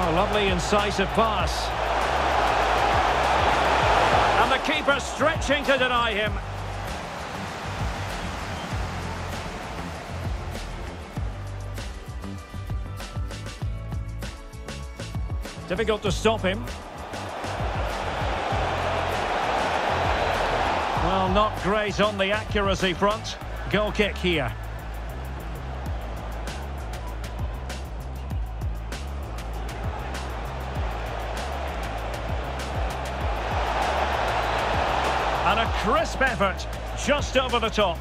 Oh, lovely incisive pass. And the keeper stretching to deny him. Difficult to stop him. Well, not great on the accuracy front. Goal kick here. And a crisp effort, just over the top.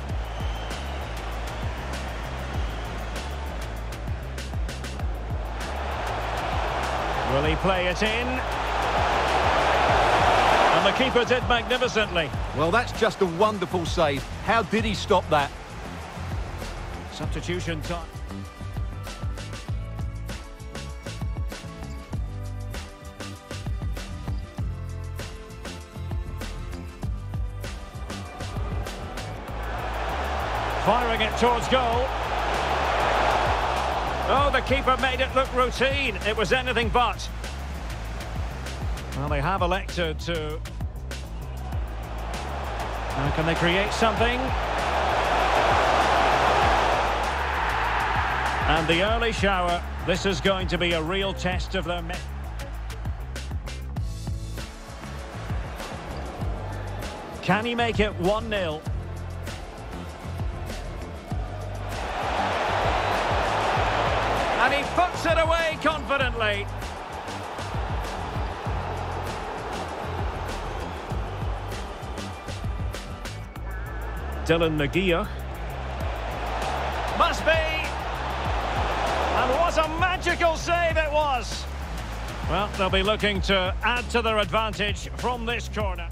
Will he play it in? And the keeper did magnificently. Well, that's just a wonderful save. How did he stop that? Substitution time. Firing it towards goal. Oh, the keeper made it look routine. It was anything but. Well, they have elected to... Now, can they create something? And the early shower, this is going to be a real test of their... Can he make it 1-0? And he puts it away confidently. Dylan McGeouch. Must be! And what a magical save it was! Well, they'll be looking to add to their advantage from this corner.